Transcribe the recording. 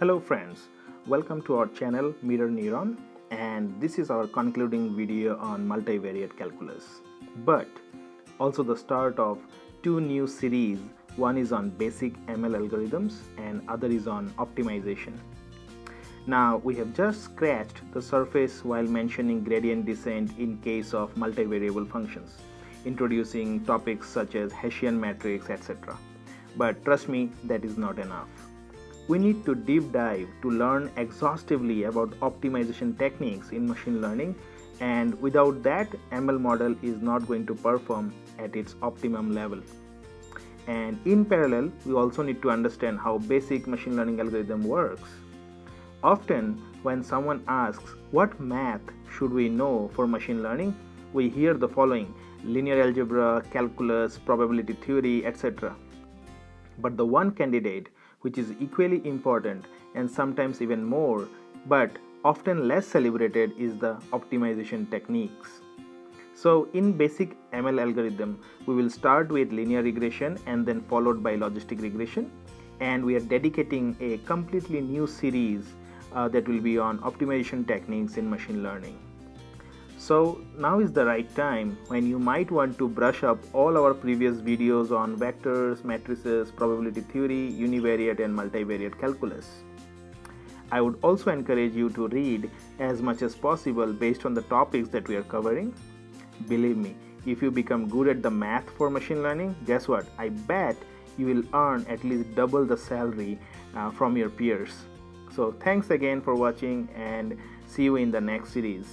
Hello friends, welcome to our channel Mirror Neuron and this is our concluding video on multivariate calculus. But also the start of two new series, one is on basic ML algorithms and other is on optimization. Now we have just scratched the surface while mentioning gradient descent in case of multivariable functions, introducing topics such as Hessian matrix etc. But trust me, that is not enough we need to deep dive to learn exhaustively about optimization techniques in machine learning and without that ML model is not going to perform at its optimum level. And in parallel, we also need to understand how basic machine learning algorithm works. Often, when someone asks what math should we know for machine learning, we hear the following linear algebra, calculus, probability theory, etc. But the one candidate which is equally important and sometimes even more, but often less celebrated, is the optimization techniques. So, in basic ML algorithm, we will start with linear regression and then followed by logistic regression. And we are dedicating a completely new series uh, that will be on optimization techniques in machine learning. So now is the right time when you might want to brush up all our previous videos on vectors, matrices, probability theory, univariate and multivariate calculus. I would also encourage you to read as much as possible based on the topics that we are covering. Believe me, if you become good at the math for machine learning, guess what? I bet you will earn at least double the salary uh, from your peers. So thanks again for watching and see you in the next series.